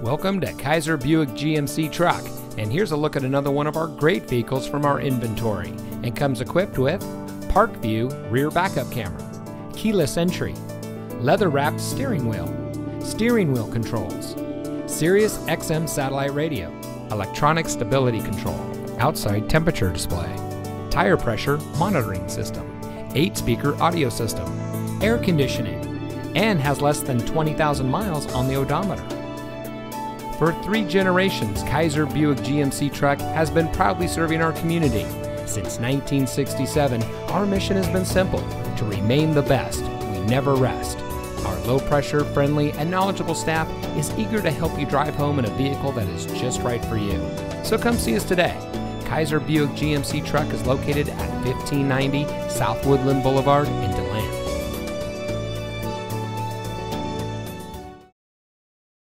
Welcome to Kaiser Buick GMC Truck, and here's a look at another one of our great vehicles from our inventory. And comes equipped with Park View rear backup camera, keyless entry, leather wrapped steering wheel, steering wheel controls, Sirius XM satellite radio, electronic stability control, outside temperature display, tire pressure monitoring system, 8 speaker audio system, air conditioning, and has less than 20,000 miles on the odometer. For three generations, Kaiser Buick GMC Truck has been proudly serving our community. Since 1967, our mission has been simple to remain the best. We never rest. Our low pressure, friendly, and knowledgeable staff is eager to help you drive home in a vehicle that is just right for you. So come see us today. Kaiser Buick GMC Truck is located at 1590 South Woodland Boulevard in.